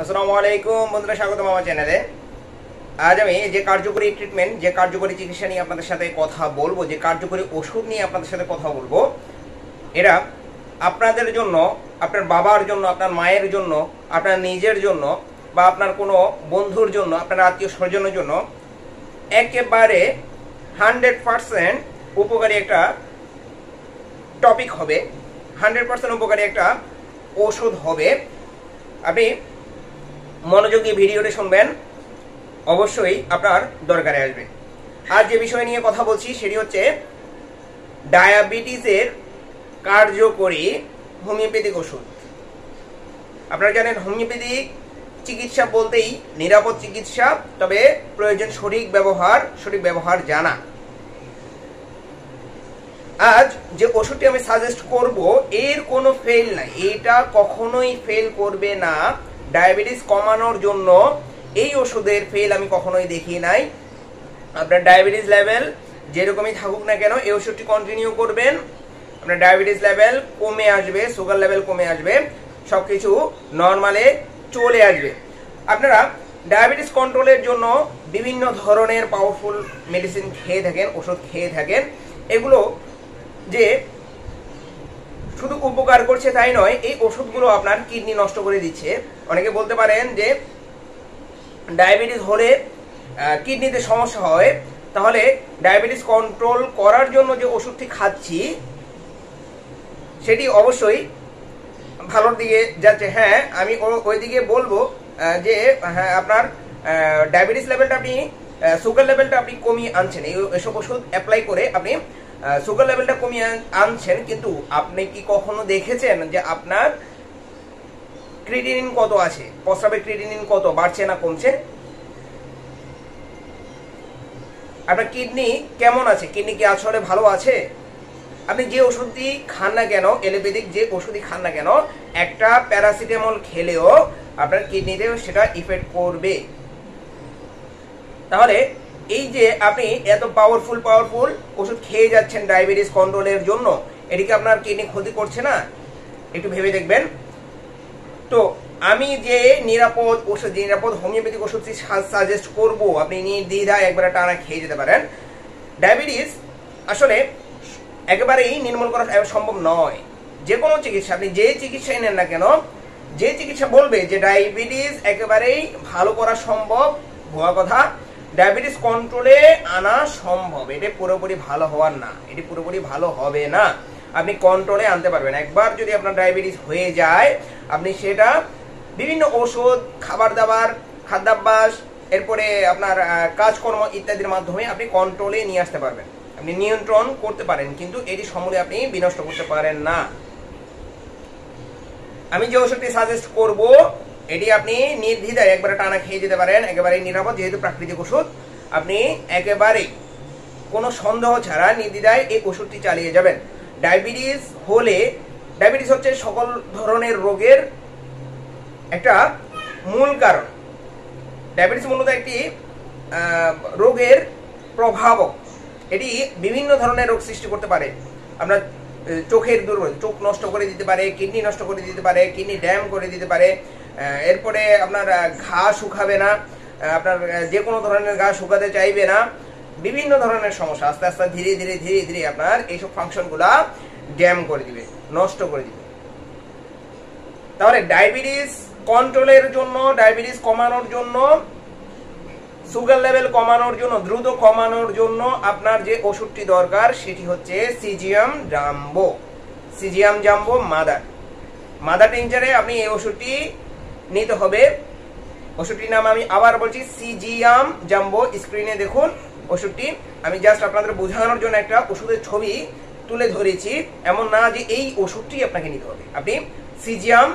আসসালামু আলাইকুম বন্ধুরা, স্বাগতম আমার চ্যানেলে। আজ আমি যে কার্যকরী ট্রিটমেন্ট যে কার্যকরী চিকিৎসা নিয়ে আপনাদের সাথে কথা বলব, যে কার্যকরী ওষুধ নিয়ে আপনাদের সাথে কথা বলব এরা আপনাদের জন্য, আপনার বাবার জন্য, আপনার মায়ের জন্য, আপনার নিজের জন্য, বা আপনার কোনো বন্ধুর জন্য, আপনার আত্মীয় স্বজনের জন্য একেবারে হান্ড্রেড পারসেন্ট উপকারী একটা টপিক হবে। হান্ড্রেড পার্সেন্ট উপকারী একটা ওষুধ হবে। আপনি মনোযোগী ভিডিওটি শুনবেন। অবশ্যই আপনার দরকারে আসবে। আর যে বিষয় নিয়ে কথা বলছি সেটি হচ্ছে ডায়াবেটিসের কার্যকরী হোমিওপ্যাথিক ওষুধ। আপনারা জানেন হোমিওপ্যাথিক চিকিৎসা বলতেই নিরাপদ চিকিৎসা, তবে প্রয়োজন সঠিক ব্যবহার সঠিক ব্যবহার জানা। আজ যে ওষুধটি আমি সাজেস্ট করব, এর কোনো ফেল নাই। এটা কখনোই ফেল করবে না। ডায়াবেটিস কমানোর জন্য এই ওষুধের ফেল আমি কখনোই দেখি নাই। আপনার ডায়াবেটিস লেভেল যেরকমই থাকুক না কেন, এই ওষুধটি কন্টিনিউ করবেন। আপনার ডায়াবেটিস লেভেল কমে আসবে সুগার লেভেল কমে আসবে সব কিছু নর্মালে চলে আসবে। আপনারা ডায়াবেটিস কন্ট্রোলের জন্য বিভিন্ন ধরনের পাওয়ারফুল মেডিসিন খেয়ে থাকেন, ওষুধ খেয়ে থাকেন। এগুলো যে শুধু উপকার করছে তাই নয়, এই ওষুধগুলো আপনার কিডনি নষ্ট করে দিচ্ছে। অনেকে বলতে পারেন যে, ডায়াবেটিস হলে কিডনিতে সমস্যা হয়, তাহলে ডায়াবেটিস কন্ট্রোল করার জন্য যে ওষুধটি খাচ্ছি, সেটি অবশ্যই ভালোর দিকে যাচ্ছে। হ্যাঁ আমি ওই দিকে বলব যে হ্যাঁ আপনার ডায়াবেটিস লেভেলটা আপনি সুগার লেভেলটা আপনি কমিয়ে আনছেন। এই, এসব ওষুধ অ্যাপ্লাই করে আপনি সুগার লেভেলটা কমিয়ে আনছেন, কিন্তু আপনি কি কখনো দেখেছেন যে আপনার ক্রিডিনিন কত আছে? প্রস্রাবের ক্রিডিনিন কত? বাড়ছে না কমছে? আপনার কিডনি কেমন আছে? কিডনি কি আসলে ভালো আছে? আপনি যে ওষুধটি খান না কেন এলোপ্যাথিক যে ওষুধই খান না কেন, একটা প্যারাসিটামল খেলেও আপনার কিডনিতেও সেটা ইফেক্ট করবে। তাহলে এই যে আপনি এত পাওয়ারফুল পাওয়ারফুল ওষুধ খেয়ে যাচ্ছেন ডায়াবেটিস কন্ট্রোলের জন্য, এটিকে আপনার কিডনি ক্ষতি করছে না? একটু ভেবে দেখবেন। তো আমি যে নিরাপদ ওষুধ নিরাপদ হোমিওপ্যাথিক ওষুধটি সাজেস্ট করব, আপনি নির্দ্বিধায় একবারে টানা খেয়ে যেতে পারেন। ডায়াবেটিস আসলে একেবারেই নির্মূল করা সম্ভব নয়। যে কোনো চিকিৎসা, আপনি যে চিকিৎসাই নেন না কেন, যে চিকিৎসা বলবে যে ডায়াবেটিস একেবারেই ভালো করা সম্ভব, ভুয়া কথা। ডায়াবেটিস কন্ট্রোলে আনা সম্ভব। এটি পুরোপুরি ভালো হওয়ার না। এটি পুরোপুরি ভালো হবে না। আপনি কন্ট্রোলে আনতে পারবেন। একবার যদি আপনার ডায়াবেটিস হয়ে যায়, আপনি সেটা বিভিন্ন ওষুধ খাবার দাবার খাদ্যাভ্যাস, এরপরে আপনার কাজকর্ম ইত্যাদির মাধ্যমে আপনি কন্ট্রোলে নিয়ে আসতে পারবেন। আপনি নিয়ন্ত্রণ করতে পারেন, কিন্তু এটি সমূলে আপনি বিনষ্ট করতে পারেন না। আমি যে ওষুধটি সাজেস্ট করব এটি আপনি নির্দ্বিধায় একবারে টানা খেয়ে যেতে পারেন একেবারে নিরাপদ, যেহেতু প্রাকৃতিক ওষুধ। আপনি একেবারেই কোনো সন্দেহ ছাড়া নির্দ্বিধায় এই ওষুধটি চালিয়ে যাবেন। ডায়াবেটিস হলে, ডায়াবেটিস হচ্ছে সকল ধরনের রোগের একটা মূল কারণ। ডায়াবেটিস মূলত একটি রোগের প্রভাবক। এটি বিভিন্ন ধরনের রোগ সৃষ্টি করতে পারে। আমরা চোখের দুর্বল চোখ নষ্ট করে দিতে পারে, কিডনি নষ্ট করে দিতে পারে, কিডনি ড্যাম করে দিতে পারে এরপরে আপনার ঘা শুকাবে না আপনার যে কোনো ধরনের ঘা শুকাতে চাইবে না। বিভিন্ন ধরনের সমস্যা, আস্তে আস্তে ধীরে ধীরে ধীরে ধীরে আপনার এইসব ফাংশনগুলা ড্যাম করে দিবে, নষ্ট করে দিবে। তাহলে ডায়াবেটিস কন্ট্রোলের জন্য, ডায়াবেটিস কমানোর জন্য, সুগার লেভেল কমানোর জন্য, দ্রুত কমানোর জন্য আপনার যে ওষুধটি দরকার, সেটি হচ্ছে syzygium jambo. Syzygium jambo mother. Mother টিংচারে আপনি এই ওষুধটি নিতে হবে। ওষুধটির নাম আমি আবার বলছি সিজিয়াম জাম্বো স্ক্রিনে দেখুন ওষুধটি। আমি জাস্ট আপনাদের বোঝানোর জন্য একটা ওষুধের ছবি তুলে ধরেছি। এমন না যে এই ওষুধটি আপনাকে নিতে হবে। আপনি সিজিয়াম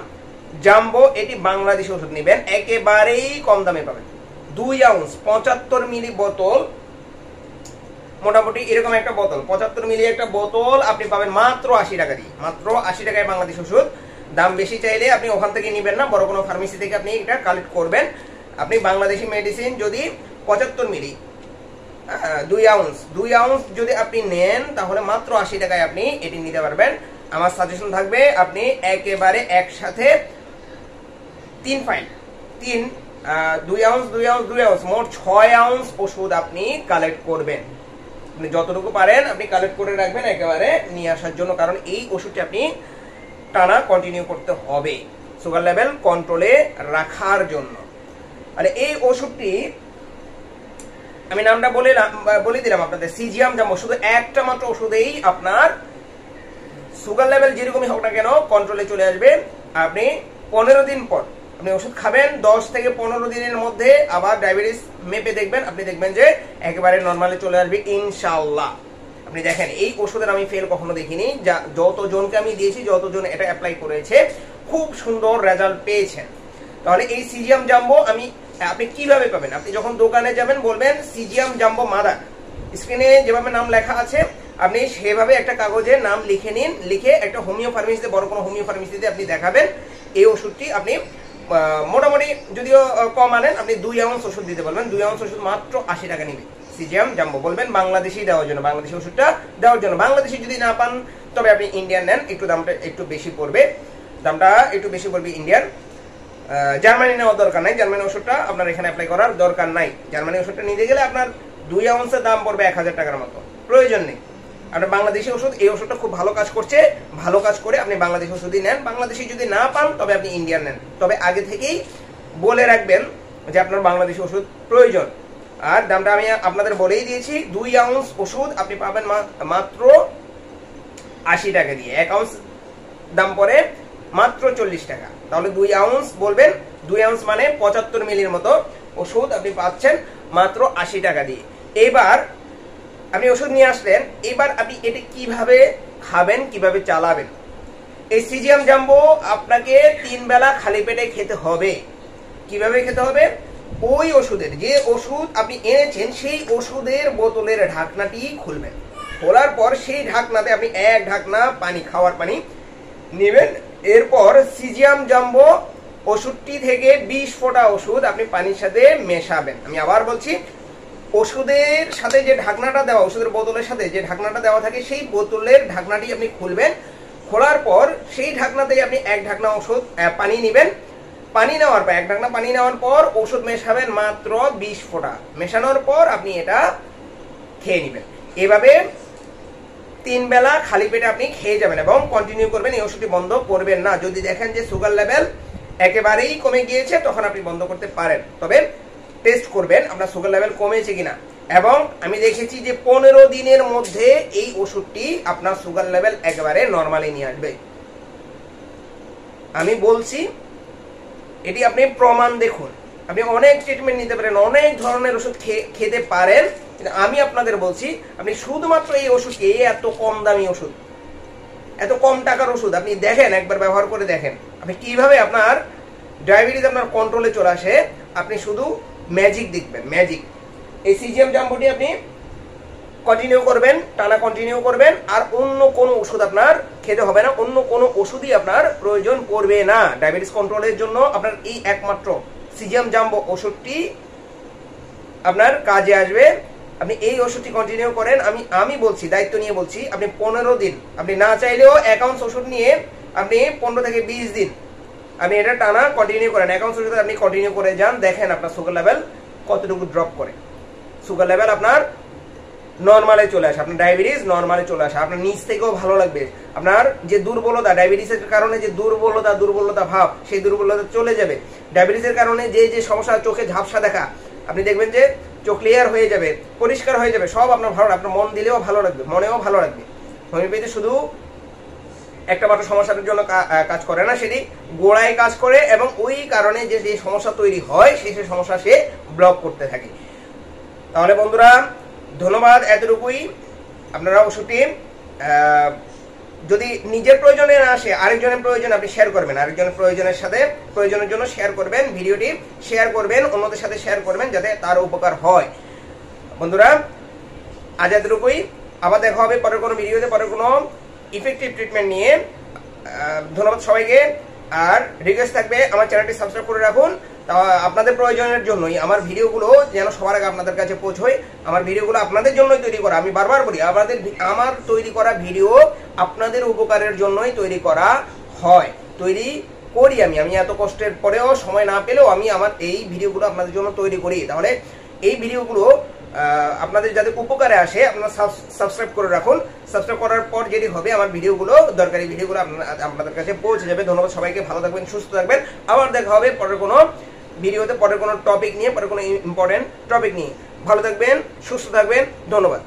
জাম্বো, এটি বাংলাদেশি ওষুধ নেবেন। একেবারেই কম দামে পাবেন। দুই আউন্স পঁচাত্তর মিলি বোতল। মোটামুটি এরকম একটা বোতল। পঁচাত্তর মিলি একটা বোতল আপনি পাবেন মাত্র আশি টাকা দিয়ে। মাত্র আশি টাকায় বাংলাদেশ ওষুধ। দাম বেশি চাইলে আপনি ওখান থেকে নেবেন না, বড় কোনো ফার্মেসি থেকে আপনি এটা কালেক্ট করবেন। আপনি বাংলাদেশি মেডিসিন যদি পঁচাত্তর মিলি দুই আউন্স দুই আউন্স যদি আপনি নেন, তাহলে মাত্র আশি টাকায় আপনি এটি নিতে পারবেন। আমার সাজেশন থাকবে, আপনি একেবারে একসাথে তিন ফাইল তিন দুই আউন্স দুই আউন্স দুই আউন্স মোট ছয় আউন্স ওষুধ আপনি কালেক্ট করবেন। আপনি যতটুকু পারেন, আপনি কালেক্ট করে রাখবেন একেবারে নিয়ে আসার জন্য, কারণ এই ওষুধটি আপনি টানা কন্টিনিউ করতে হবে। সুগার লেভেল কন্ট্রোলে রাখার জন্য। আর এই ওষুধটি আমি নামটা বলে বলে দিলাম আপনাদের। সিজিয়াম জাম্বো শুধু একটা মাত্র ওষুধেই আপনার সুগার লেভেল যেরকমই হোক না কেন কন্ট্রোলে চলে আসবে। আপনি পনেরো দিন পর আপনি ওষুধ খাবেন, দশ থেকে পনেরো দিনের মধ্যে আবার ডায়াবেটিস মেপে দেখবেন। আপনি দেখবেন যে একেবারে নর্মালে চলে আসবে ইনশাল্লাহ আপনি দেখেন, এই ওষুধের আমি ফেল কখনো দেখিনি। যা, যতজনকে আমি দিয়েছি, যতজন এটা অ্যাপ্লাই করেছে, খুব সুন্দর রেজাল্ট পেয়েছেন তাহলে এই সিজিয়াম জাম্বো আমি, আপনি কীভাবে পাবেন? আপনি যখন দোকানে যাবেন, বলবেন সিজিয়াম জাম্বো মাদার স্ক্রিনে যেভাবে নাম লেখা আছে, আপনি সেভাবে একটা কাগজে নাম লিখে নিন, লিখে একটা হোমিও ফার্মেসিতে বড় কোনো হোমিও ফার্মেসিতে আপনি দেখাবেন, এই ওষুধটি আপনি মোটামুটি যদিও কম আনেন, আপনি দুই আউন্স ওষুধ দিতে পারবেন দুই আউন্স ওষুধ মাত্র আশি টাকা নিবে। সিজিয়াম জাম্বো বলবেন বাংলাদেশি দেওয়ার জন্য, বাংলাদেশি ওষুধটা দেওয়ার জন্য। বাংলাদেশি যদি না পান, তবে আপনি ইন্ডিয়ান নেন, একটু দামটা একটু বেশি পড়বে। দামটা একটু বেশি পড়বে ইন্ডিয়ান জার্মানি নেওয়ার দরকার নাই, জার্মানি ওষুধটা আপনার এখানে অ্যাপ্লাই করার দরকার নাই। জার্মানি ওষুধটা নিতে গেলে আপনার দুই আউন্সের দাম পড়বে এক হাজার টাকার মতো। প্রয়োজন নেই। আপনার বাংলাদেশি ওষুধ, এই ওষুধটা খুব ভালো কাজ করছে, ভালো কাজ করে আপনি বাংলাদেশি ওষুধই নেন। বাংলাদেশি যদি না পান, তবে আপনি ইন্ডিয়ান নেন। তবে আগে থেকেই বলে রাখবেন যে আপনার বাংলাদেশি ওষুধ প্রয়োজন। আর দামটা আমি আপনাদের বলেই দিয়েছি, দুই আউন্স ওষুধ আপনি পাবেন মাত্র আশি টাকা দিয়ে। এক আউন্স দাম পরে মাত্র চল্লিশ টাকা। তাহলে দুই আউন্স বলবেন, দুই আউন্স মানে পঁচাত্তর মিলির মতো ওষুধ আপনি পাচ্ছেন মাত্র আশি টাকা দিয়ে। এবার আপনি ওষুধ নিয়ে আসলেন, এবার আপনি এটা কীভাবে খাবেন, কীভাবে চালাবেন? এই সিজিয়াম জাম্বো আপনাকে তিন বেলা খালি পেটে খেতে হবে। কীভাবে খেতে হবে? ওই ওষুধের, যে ওষুধ আপনি এনেছেন, সেই ওষুধের বোতলের ঢাকনাটি খুলবেন। খোলার পর সেই ঢাকনাতে আপনি এক ঢাকনা পানি, খাওয়ার পানি নেবেন। এরপর সিজিয়াম জাম্বো ওষুধটি থেকে বিশ ফোঁটা ওষুধ আপনি পানির সাথে মেশাবেন। আমি আবার বলছি, ওষুধের সাথে যে ঢাকনাটা দেওয়া, ওষুধের বোতলের সাথে যে ঢাকনাটা দেওয়া থাকে, সেই বোতলের ঢাকনাটি আপনি খুলবেন। খোলার পর সেই ঢাকনাতে আপনি এক ঢাকনা ওষুধ পানি নেবেন। পানি নেওয়ার পর, এক ঢাকনা পানি নেওয়ার পর ওষুধ মেশাবেন মাত্র বিশ ফোঁটা। মেশানোর পর আপনি এটা খেয়ে নেবেন। এভাবে তিন বেলা খালি পেটে আপনি খেয়ে যাবেন এবং কন্টিনিউ করবেন, এই ওষুধটি বন্ধ করবেন না। যদি দেখেন যে সুগার লেভেল একেবারেই কমে গিয়েছে, তখন আপনি বন্ধ করতে পারেন। তবে টেস্ট করবেন আপনার সুগার লেভেল কমেছে কিনা। এবং আমি দেখেছি যে পনেরো দিনের মধ্যে এই ওষুধটি আপনার সুগার লেভেল একেবারে নর্মালি নিয়ে আসবে। আমি বলছি এটি আপনি প্রমাণ দেখুন। আপনি অনেক ট্রিটমেন্ট নিতে পারেন, অনেক ধরনের ওষুধ খেতে পারেন। কিন্তু আমি আপনাদের বলছি, আপনি শুধুমাত্র এই ওষুধ, এই এত কম দামি ওষুধ, এত কম টাকার ওষুধ, আপনি দেখেন, একবার ব্যবহার করে দেখেন। আপনি কীভাবে আপনার ডায়াবেটিস আপনার কন্ট্রোলে চলে আসে, আপনি শুধু ম্যাজিক দেখবেন ম্যাজিক এই সিজিএম জাম্বুটি আপনি কন্টিনিউ করবেন, টানা কন্টিনিউ করবেন, আর অন্য কোনো ওষুধ আপনার খেতে হবে না, অন্য কোনো ওষুধই আপনার প্রয়োজন পড়বে না। ডায়াবেটিস কন্ট্রোলের জন্য আপনার এই একমাত্র সিজিয়াম জাম্বো ওষুধটি আপনার কাজে আসবে। আপনি এই ওষুধটি কন্টিনিউ করেন, আমি আমি বলছি, দায়িত্ব নিয়ে বলছি, আপনি পনেরো দিন, আপনি না চাইলেও অ্যাকাউন্টস ওষুধ নিয়ে আপনি পনেরো থেকে বিশ দিন আপনি এটা টানা কন্টিনিউ করেন। অ্যাকাউন্টস ওষুধ আপনি কন্টিনিউ করে যান, দেখেন আপনার সুগার লেভেল কতটুকু ড্রপ করে। সুগার লেভেল আপনার নর্মালে চলে আসে। আপনার ডায়াবেটিস নর্মালে চলে আসে। আপনার নিচ থেকেও ভালো লাগবে। আপনার যে দুর্বলতা ডায়াবেটিসের কারণে যে দুর্বলতা দুর্বলতা ভাব, সেই দুর্বলতা চলে যাবে। ডায়াবেটিসের কারণে যে যে সমস্যা, চোখে ঝাপসা দেখা, আপনি দেখবেন যে চোখ ক্লিয়ার হয়ে যাবে, পরিষ্কার হয়ে যাবে, সব আপনার ভালো আপনার মন দিলেও ভালো লাগবে, মনেও ভালো লাগবে। হোমিওপ্যাথি শুধু একটা মাত্র সমস্যার জন্য কাজ করে না, সেটি গোড়ায় কাজ করে এবং ওই কারণে যে যে সমস্যা তৈরি হয় সেই সেই সমস্যা সে ব্লক করতে থাকে। তাহলে বন্ধুরা ধন্যবাদ এতটুকুই। আপনারা ওষুধটি যদি নিজের প্রয়োজনে না আসে, আরেকজনের প্রয়োজন আপনি শেয়ার করবেন। আরেকজনের প্রয়োজনের সাথে, প্রয়োজনের জন্য শেয়ার করবেন, ভিডিওটি শেয়ার করবেন, অন্যদের সাথে শেয়ার করবেন যাতে তার উপকার হয়। বন্ধুরা, আজ এতটুকুই। আবার দেখা হবে পরের কোনো ভিডিওতে, পরের কোনো ইফেক্টিভ ট্রিটমেন্ট নিয়ে। ধন্যবাদ সবাইকে। আর রিকোয়েস্ট থাকবে, আমার চ্যানেলটি সাবস্ক্রাইব করে রাখুন। তা আপনাদের প্রয়োজনের জন্যই আমার ভিডিওগুলো যেন সবার আগে আপনাদের কাছে পৌঁছয়, আমার ভিডিওগুলো আপনাদের জন্যই তৈরি করা। আমি বারবার বলি, আমাদের আমার তৈরি করা ভিডিও আপনাদের উপকারের জন্যই তৈরি করা হয়। তৈরি করি আমি। আমি এত কষ্টের পরেও সময় না পেলেও আমি আমার এই ভিডিওগুলো আপনাদের জন্য তৈরি করি। তাহলে এই ভিডিওগুলো আপনাদের যাদের উপকারে আসে, আপনারা সাবস্ক্রাইব করে রাখুন। সাবস্ক্রাইব করার পর যেটি হবে, আমার ভিডিওগুলো, দরকারি ভিডিওগুলো আপনাদের কাছে পৌঁছে যাবে। ধন্যবাদ সবাইকে, ভালো থাকবেন, সুস্থ থাকবেন। আবার দেখা হবে পরের কোনো ভিডিওতে, পরের কোনো টপিক নিয়ে, পরের কোনো ইম্পর্টেন্ট টপিক নিয়ে। ভালো থাকবেন, সুস্থ থাকবেন, ধন্যবাদ।